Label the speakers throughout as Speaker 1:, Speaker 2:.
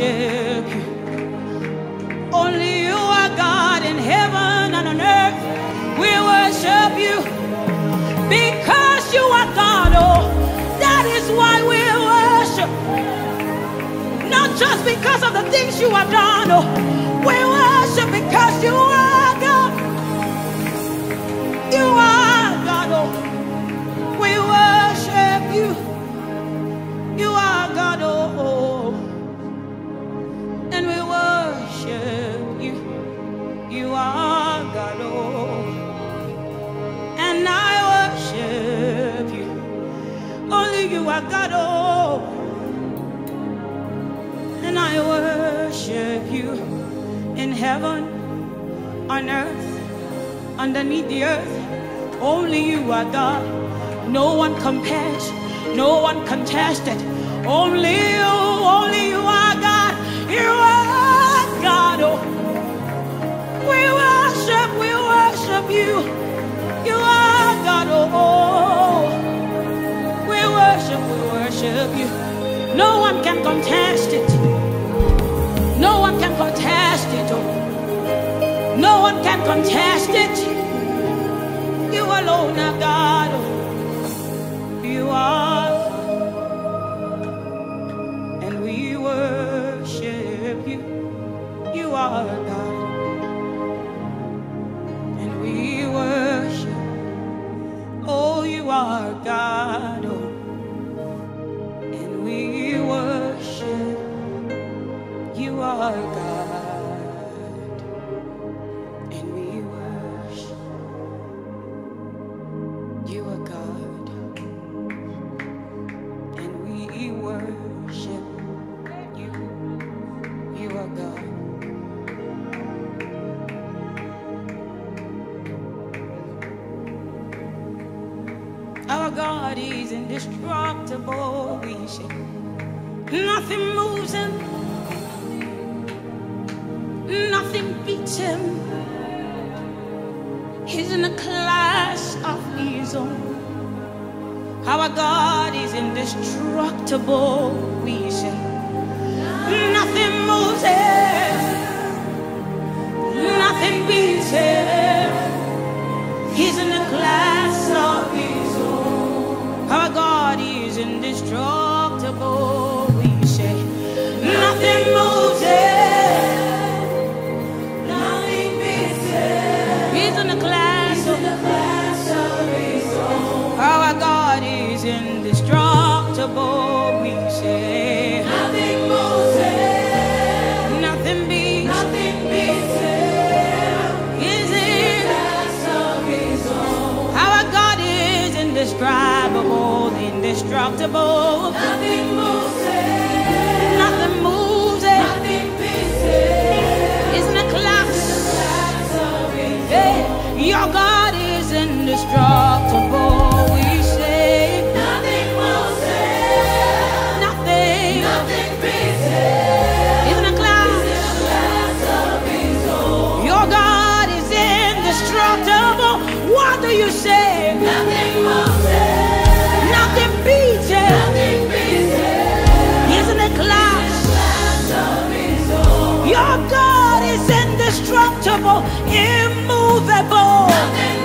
Speaker 1: worship you. Only you are God in heaven and on earth. We worship you because you are God. Oh, that is why we worship. Not just because of the things you have done. Oh, we worship because you you are God. Oh, and I worship you in heaven, on earth, underneath the earth. Only you are God. No one compares, no one contested. Only you, only you are God. You are God. Oh, we worship, we worship you. You are God. Oh, oh. Can contest it. No one can contest it. No one can contest it. You alone are God. Of his. Our God is indestructible. We say nothing moves him, You say? Nothing it. Nothing beats it. Nothing beats it. Isn't it class? Your God is indestructible, immovable. Nothing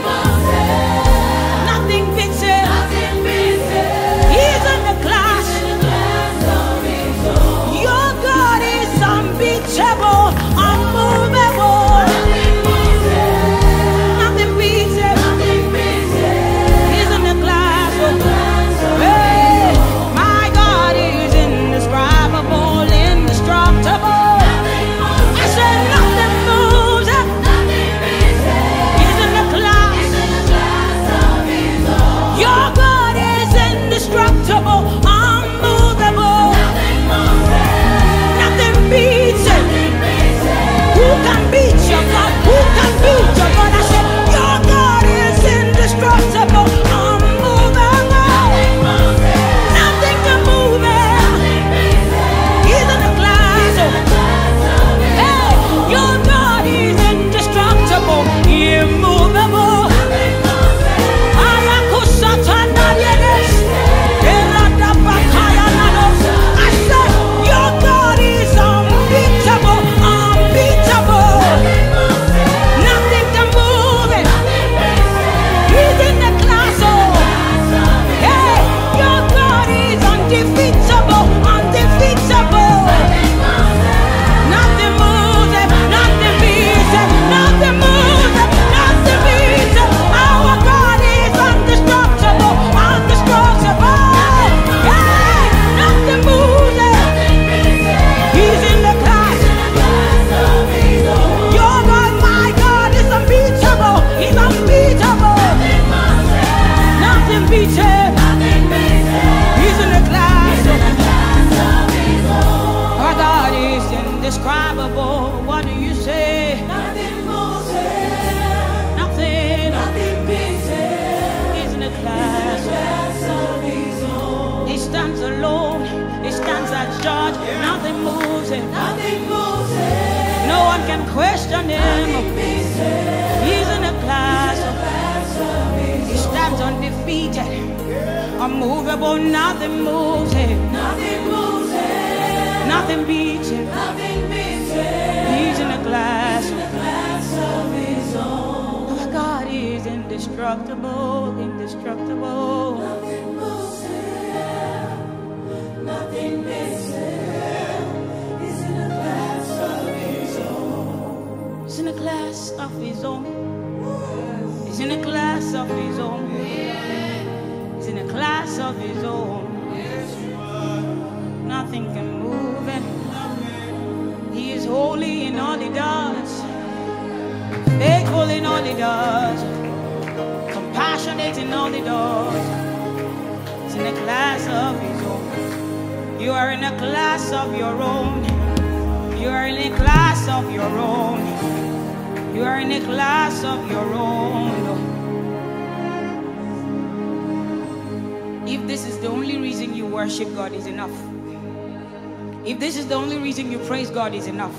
Speaker 1: one can question him. He's in a class. He stands undefeated. Unmovable, nothing moves him.
Speaker 2: Nothing moves him.
Speaker 1: Nothing beats him.
Speaker 2: Nothing beats him.
Speaker 1: He's in a class.
Speaker 2: Of his own.
Speaker 1: Our God is indestructible, indestructible.
Speaker 2: Nothing moves him. Nothing beats him. He's in a class of his own.
Speaker 1: He's in a class of his own. He's in a class of his own. Nothing can move him. He is holy in all he does, faithful in all he does, compassionate in all he does. He's in a class of his own. You are in a class of your own. You are in a class of your own. You are in a class of your own. If this is the only reason you worship God, is enough. If this is the only reason you praise God, is enough.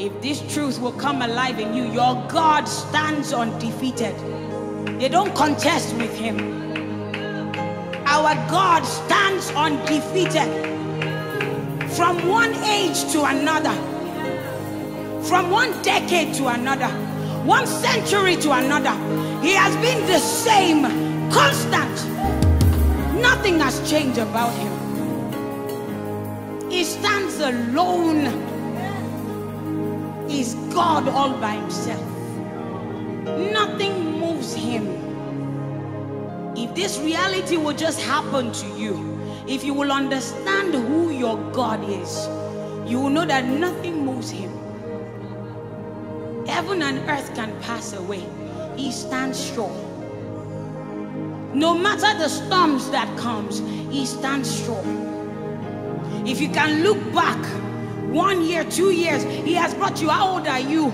Speaker 1: If this truth will come alive in you, your God stands undefeated. They don't contest with Him. Our God stands undefeated from one age to another, from one decade to another, one century to another. He has been the same, constant. Nothing has changed about him. He stands alone. He's God all by himself. Nothing moves him. If this reality will just happen to you, if you will understand who your God is, you will know that nothing moves him. Heaven and earth can pass away. He stands strong. No matter the storms that comes, he stands strong. If you can look back one year, two years, he has brought you. How old are you?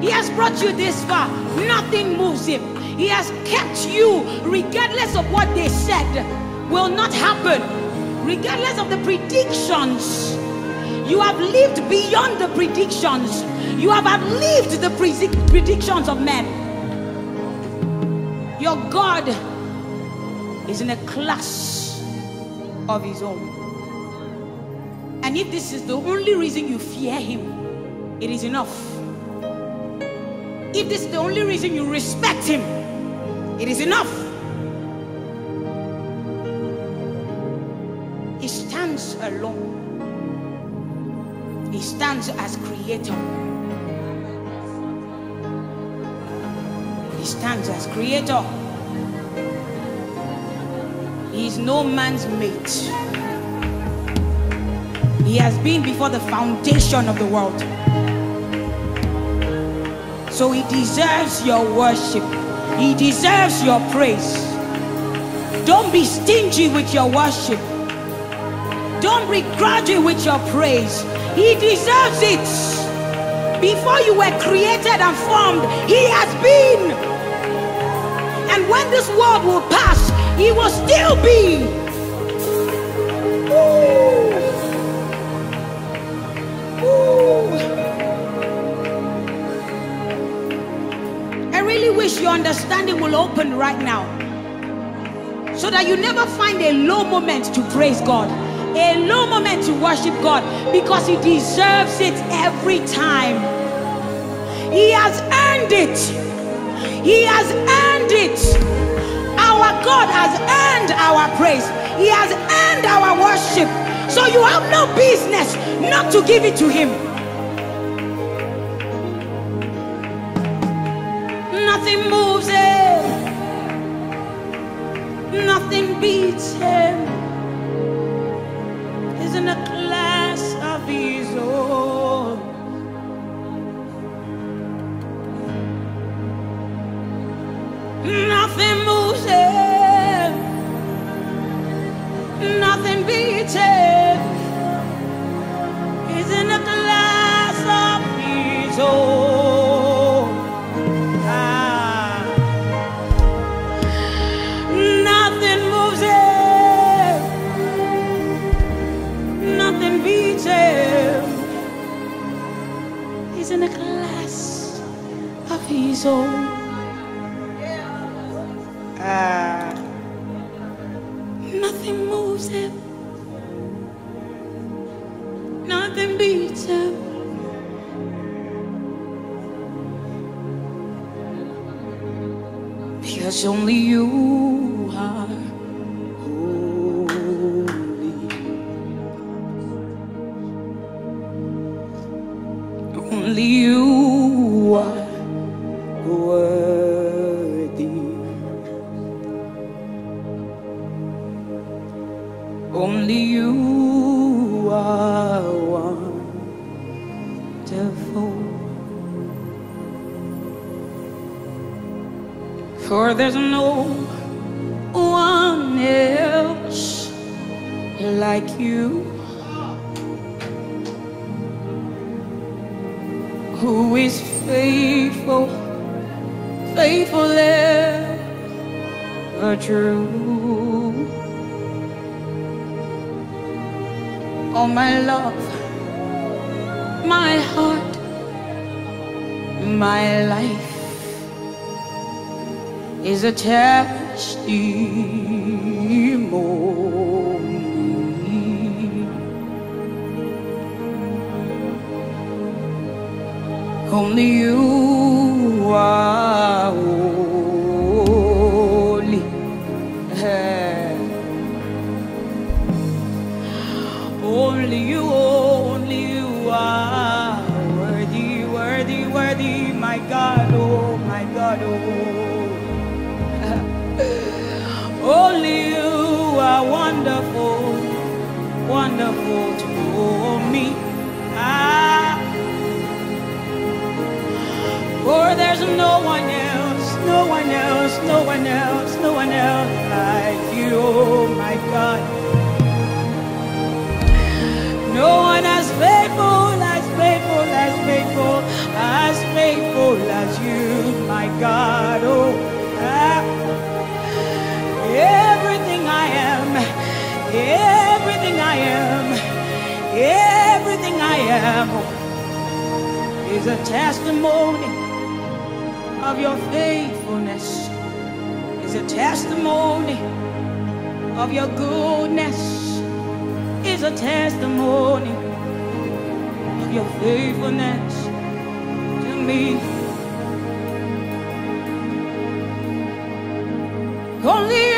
Speaker 1: He has brought you this far. Nothing moves him. He has kept you, regardless of what they said will not happen, regardless of the predictions. You have lived beyond the predictions. You have outlived the predic- predictions of men. Your God is in a class of his own. And if this is the only reason you fear him, it is enough. If this is the only reason you respect him, it is enough. He stands alone. He stands as creator. He stands as creator. He is no man's mate. He has been before the foundation of the world. So he deserves your worship. He deserves your praise. Don't be stingy with your worship. Don't begrudge it with your praise. He deserves it. Before you were created and formed, He has been. And when this world will pass, He will still be. Ooh. Ooh. I really wish your understanding will open right now so that you never find a low moment to praise God, a low moment to worship God because He deserves it every time. He has earned it. He has earned it. Our God has earned our praise, He has earned our worship. So you have no business not to give it to Him. Nothing moves Him. Nothing beats him. In a soul. Ah, nothing moves him. Nothing beats him. Because only faithful, faithful ever true. Oh, my love, my heart, my life is a testimony. Only you are no one else, no one else, no one else, no one else like you, oh my God. No one as faithful, as faithful, as faithful, as faithful as you, my God. Oh, ah. everything I am, everything I am, everything I am is a testimony of your faithfulness, is a testimony of your goodness is a testimony of your faithfulness to me. Only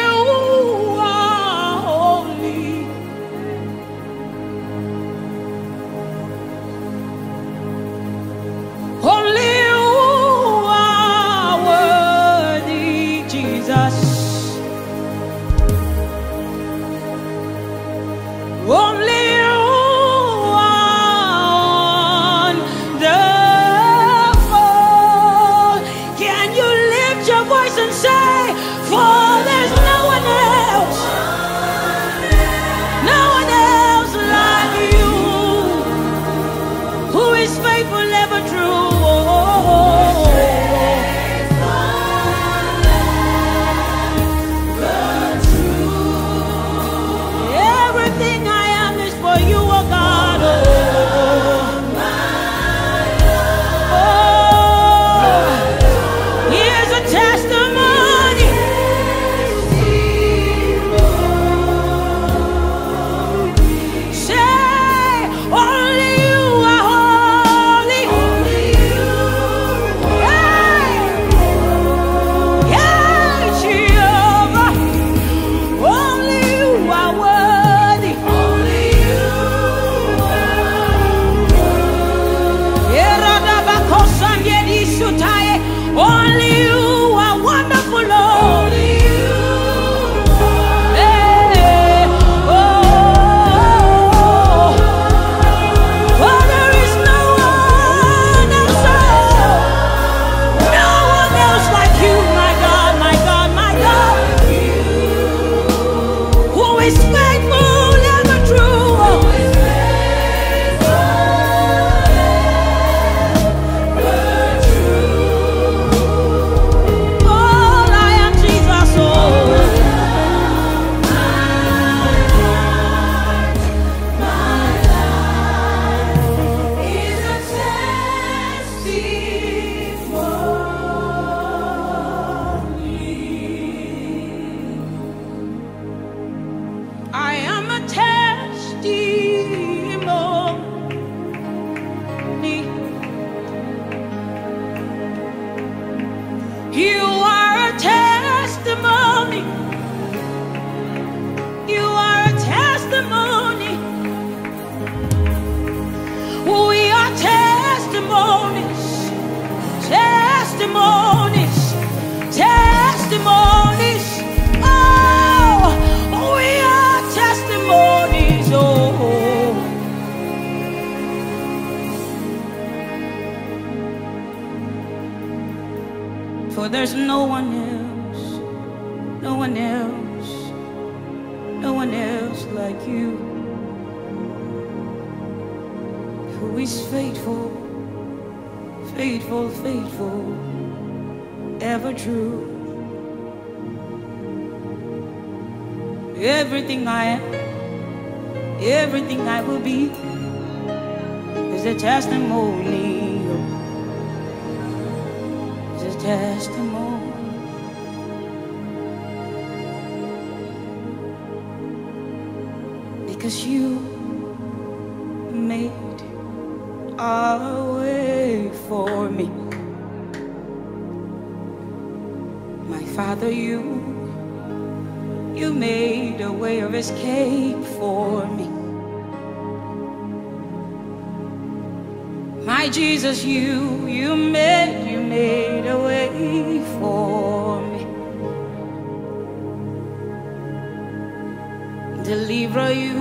Speaker 1: faithful, ever one else like you who is faithful, faithful, faithful, ever true. Everything I am, everything I will be is a testimony. Is a testimony. Because you made a way for me. My Father, you, you made a way of escape for me. My Jesus, you, you made, you made a way for me. Deliver you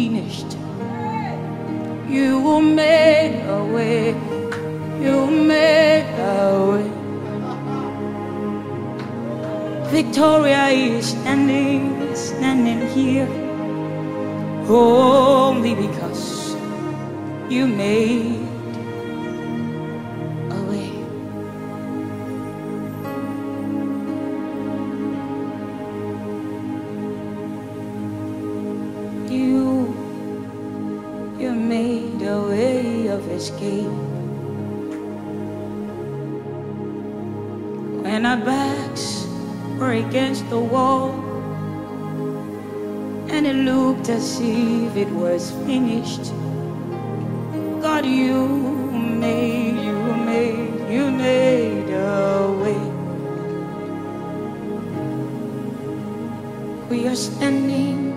Speaker 1: finished. You made a way, you made a way. Victoria is standing, standing here only because you made looked as if it was finished. God, you made, you made, you made a way. We are standing,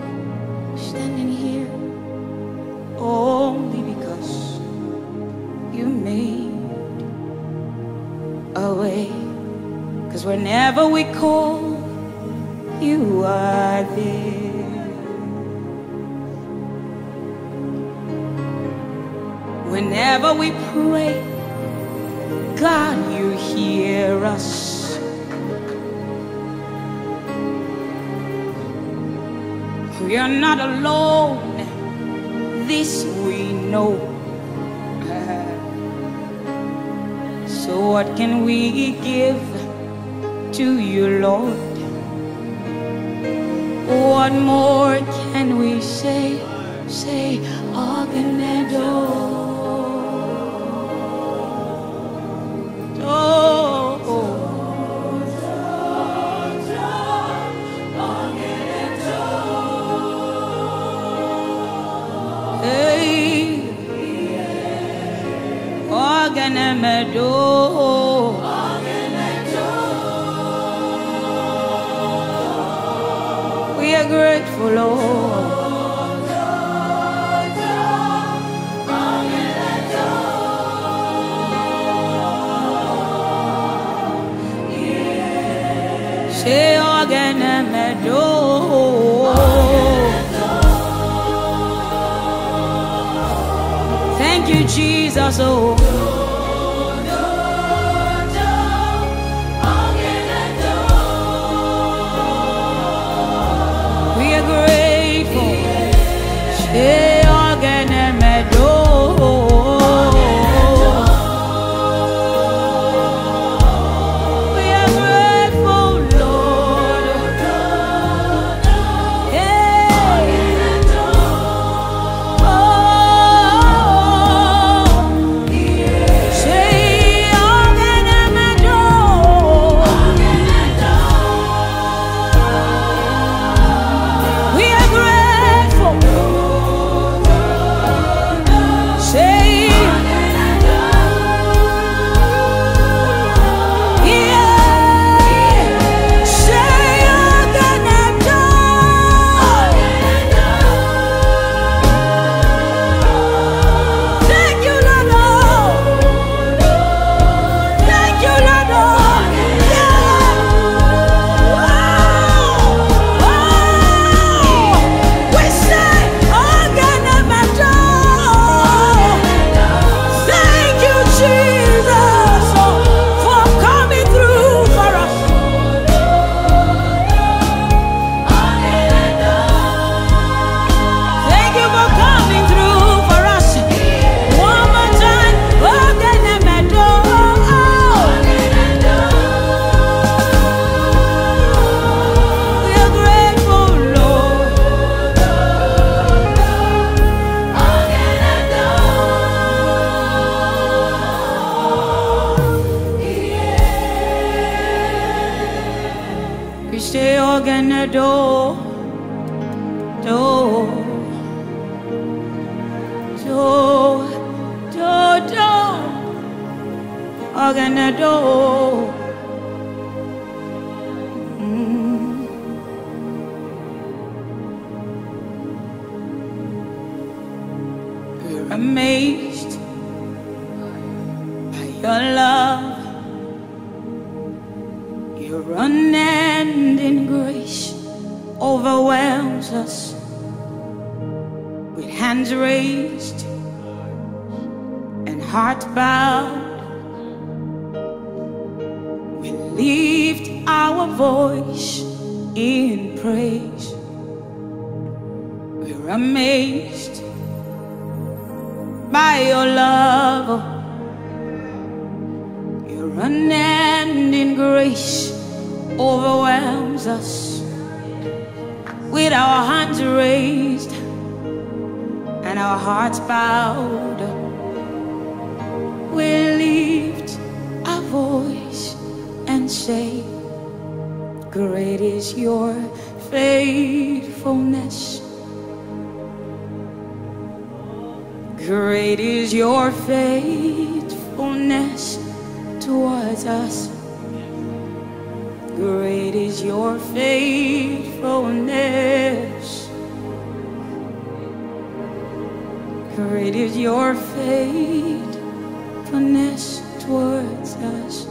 Speaker 1: standing here only because you made a way. Cause whenever we call, Whenever we pray, God, you hear us. We are not alone, this we know. So, what can we give to you, Lord? What more can we say? Say, Agnado. We are grateful. Lord. Thank you, Jesus. Oh, your unending grace overwhelms us with hands raised and heart bowed. We lift our voice in praise. We're amazed by your love, your unending grace overwhelms us with our hands raised and our hearts bowed. We lift our voice and say, Great is your faithfulness. Great is your faithfulness towards us. Great is your faithfulness. Great is your faithfulness towards us.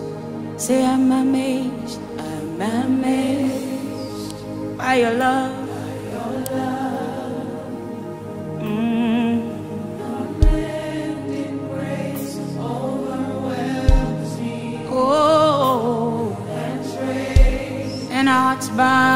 Speaker 1: Say, I'm amazed, I'm amazed by your love. And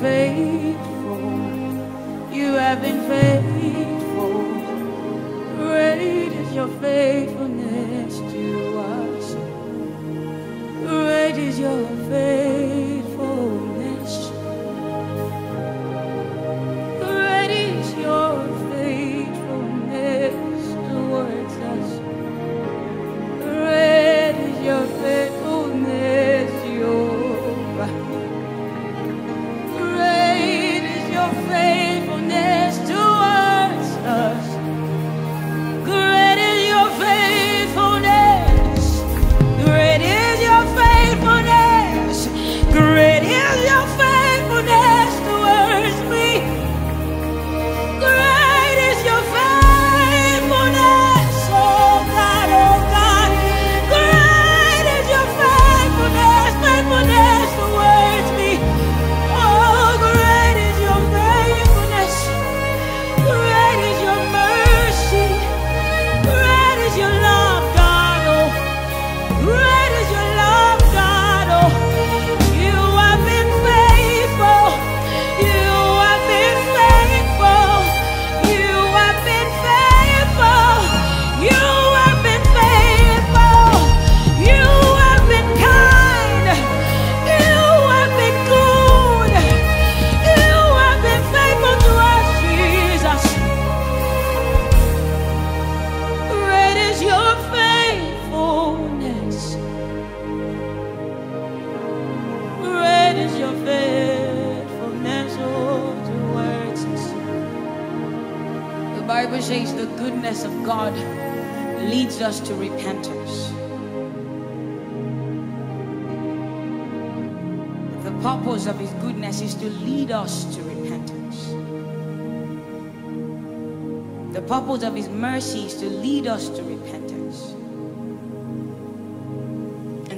Speaker 1: faithful. You have been faithful. Great is your faithfulness to us. Great is your faithfulness.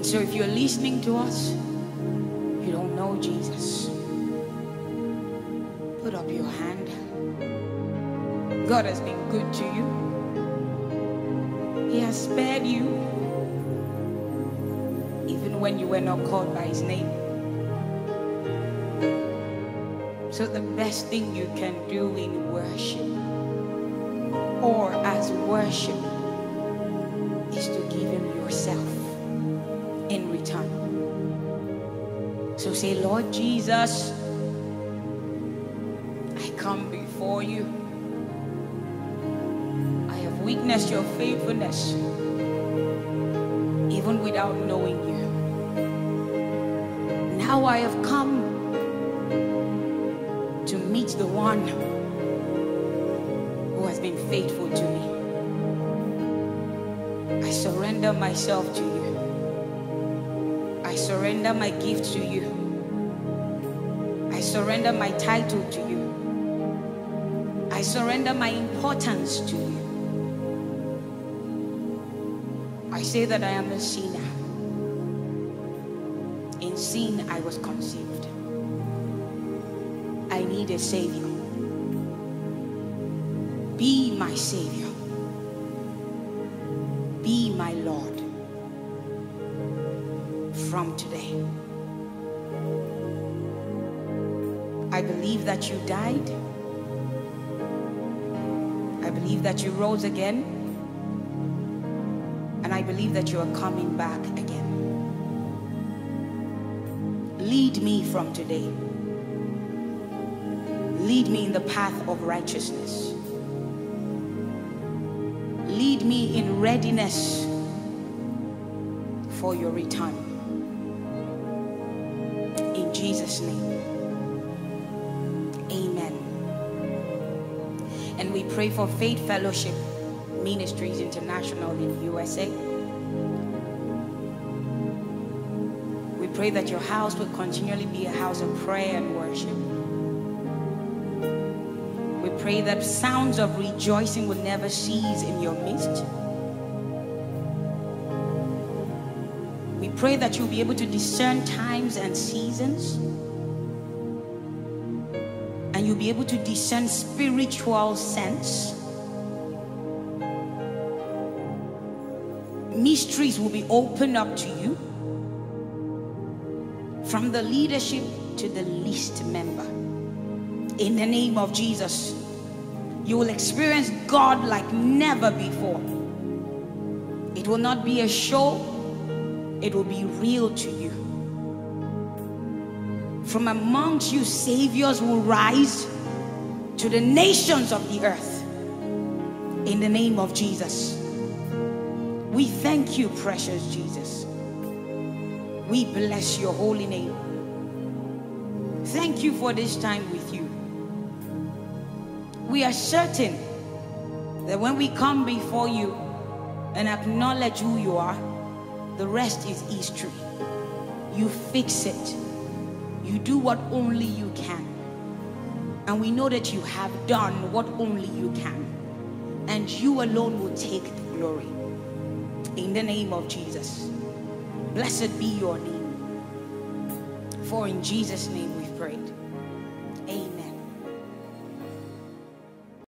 Speaker 1: So, if you're listening to us, you don't know Jesus, put up your hand. God has been good to you, He has spared you, even when you were not called by His name. So, the best thing you can do in worship or as worship is to give Him yourself in return. So say, Lord Jesus, I come before you. I have witnessed your faithfulness even without knowing you. Now I have come to meet the one who has been faithful to me. I surrender myself to you. Surrender my gift to you. I surrender my title to you. I surrender my importance to you. I say that I am a sinner. In sin, I was conceived. I need a Savior. Be my Savior. Be my Lord from today. I believe that you died. I believe that you rose again. And I believe that you are coming back again. Lead me from today. Lead me in the path of righteousness. Lead me in readiness for your return. Jesus' name. Amen. And we pray for Faith Fellowship Ministries International in USA. We pray that your house will continually be a house of prayer and worship. We pray that sounds of rejoicing will never cease in your midst. Pray that you'll be able to discern times and seasons. And you'll be able to discern spiritual sense. Mysteries will be opened up to you from the leadership to the least member. In the name of Jesus, you will experience God like never before. It will not be a show, it will be real to you. From amongst you, saviors will rise to the nations of the earth. In the name of Jesus. We thank you, precious Jesus. We bless your holy name. Thank you for this time with you. We are certain that when we come before you and acknowledge who you are, the rest is history. You fix it. You do what only you can. And we know that you have done what only you can. And you alone will take the glory. In the name of Jesus. Blessed be your name. For in Jesus' name we've prayed.